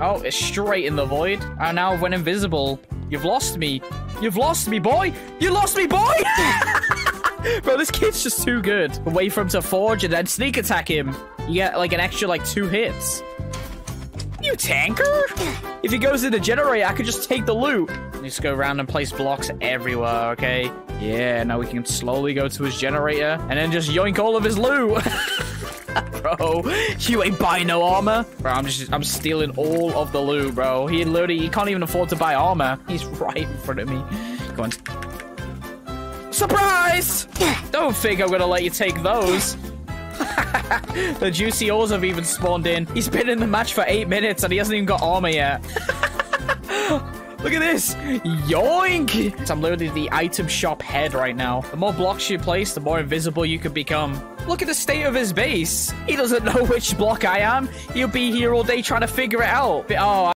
Oh, it's straight in the void. I now went invisible. You've lost me. You've lost me, boy. You lost me, boy. Bro, this kid's just too good. Wait for him to forge and then sneak attack him. You get like an extra like two hits. You Tanqr? If he goes in the generator, I could just take the loot. Just go around and place blocks everywhere, okay? Yeah, now we can slowly go to his generator and then just yoink all of his loot. bro, you ain't buying no armor. Bro, I'm just, I'm stealing all of the loot, bro. He literally, he can't even afford to buy armor. He's right in front of me. Go on. Surprise! Don't think I'm gonna let you take those. the juicy ores have even spawned in. He's been in the match for eight minutes and he hasn't even got armor yet. Look at this. Yoink. I'm literally the item shop head right now. The more blocks you place, the more invisible you can become. Look at the state of his base. He doesn't know which block I am. He'll be here all day trying to figure it out. Oh,